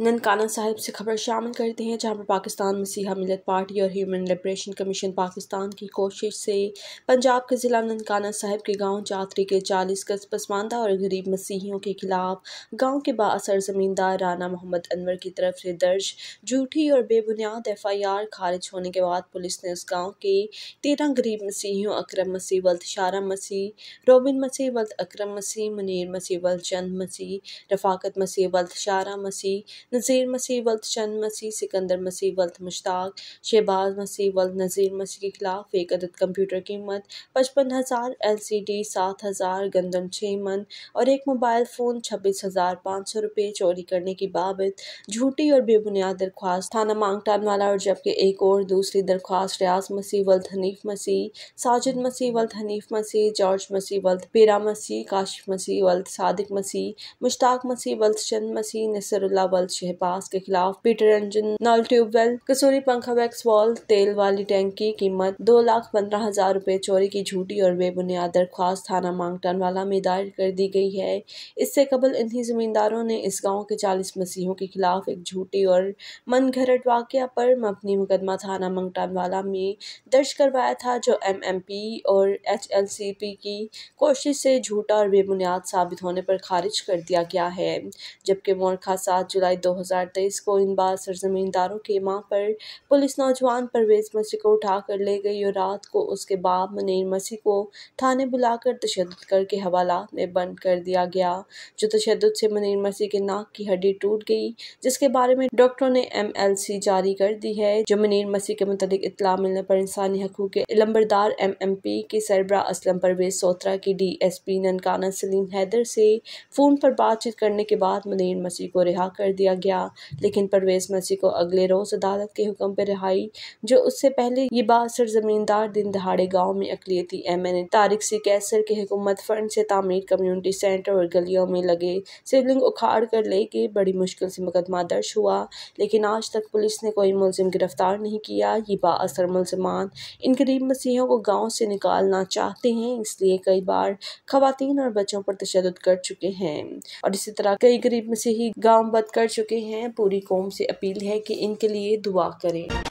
ननकाना साहिब से खबर शामिल करते हैं, जहाँ पर पाकिस्तान मसीहा मिलत पार्टी और ह्यूमन लिब्रेशन कमीशन पाकिस्तान की कोशिश से पंजाब के ज़िला ननकाना साहिब के गाँव जातरी के चालीस गज पसमानदा और गरीब मसीहियों के खिलाफ गाँव के बासर ज़मींदार राना मोहम्मद अनवर की तरफ़ से दर्ज झूठी और बेबुनियाद एफ़ आई आर खारिज होने के बाद पुलिस ने उस गाँव के तेरह गरीब मसीहियों, अक्रम मसीह वल्द शारा मसीह, रोबिन मसीह वल्द अक्रम मसीह, मुनीर मसीह वल्द चंद मसीह, रफाकत मसीह वल्द शारा मसीह नज़ीर मसीह वल्द चंद मसीह, सिकंदर मसीह वल्द मुश्ताक, शहबाज मसीह वल्द नज़ीर मसीह के खिलाफ एक अदद कंप्यूटर कीमत पचपन हज़ार एल सी डी सात हज़ार गंदम छः मन और एक मोबाइल फ़ोन, छब्बीस हज़ार पाँच सौ रुपये चोरी करने की बाबत झूठी और बेबुनियाद दरख्वास्त। थाना मांगटान वाला और जबकि एक और दूसरी दरख्वास्त, रियाज मसीह वल्द हनीफ मसीह, साजिद मसीह वल्द हनीफ मसीह, जॉर्ज मसीह वल्द पेरा मसीह, काशिफ मसीह वल्द सादिक मसीह, मुश्ताक मसीह वल्द चंद मसीह नसरुल्ला वल्द शहबाज के खिलाफ पीटर रंजन, नल ट्यूबवेल, कसूरी पंखा वैक्स वॉल, तेल वाली टैंक कीमत दो लाख पंद्रह हज़ार रुपए चोरी की झूठी और बेबुनियाद दरख्वास्त थाना मांगटन वाला में दायर कर दी गई है। इससे कबल इन्हीं जमींदारों ने इस गाँव के चालीस मसीहों के खिलाफ एक झूठी और मन घरट वाक़ पर मबनी मुकदमा थाना मंगटान वाला में दर्ज करवाया था, जो एम एम पी और एच एल सी पी की कोशिश से झूठा और बेबुनियाद साबित होने पर खारिज कर दिया गया है, जबकि मोरखा सात जुलाई दो हज़ार तेईस को इन बार सरजमींदारों के माँ पर पुलिस नौजवान परवेज मसीह को उठाकर ले गई और रात को उसके बाद मुनीर मसीह को थाने बुलाकर तशद करके हवाला में बंद कर दिया गया, जो तशद से मुनीर मसीह के नाक की हड्डी टूट गई, जिसके बारे में डॉक्टरों ने एम एल सी जारी कर दी है। जो मुनीर मसीह के मुतलिक इतला मिलने पर इंसानी हकूक के लंबरदार एम एम पी के सरबरा असलम परवेज सोत्रा की D S P Nankana Salim Haider से फ़ोन पर बातचीत करने के बाद मुनीर मसीह को रिहा कर दिया गया। लेकिन परवेज मसीह को अगले रोज़ अदालत के हुक्म पर रिहाई, जो उससे पहले ये बासर ज़मींदार दिन दहाड़े गाँव में अकलीती M N A Tariq C Kaiser के हुकूमत फंड से तामीर कम्यूनिटी सेंटर और गलियों में लगे सिवलिंग उखाड़ कर ले गए बड़ी मुश्किल से मुकदमा दर्ज हुआ। लेकिन आज तक पुलिस ने कोई मुलजिम गिरफ़्तार नहीं किया। ये बासर मुलजमान, इन गरीब मसीहों को गाँव से निकालना चाहते हैं, इसलिए कई बार खातन और बच्चों पर तशद कर चुके हैं। और इसी तरह कई गरीब मसीही गाँव बद कर चुके हैं। पूरी कौम से अपील है कि इनके लिए दुआ करें।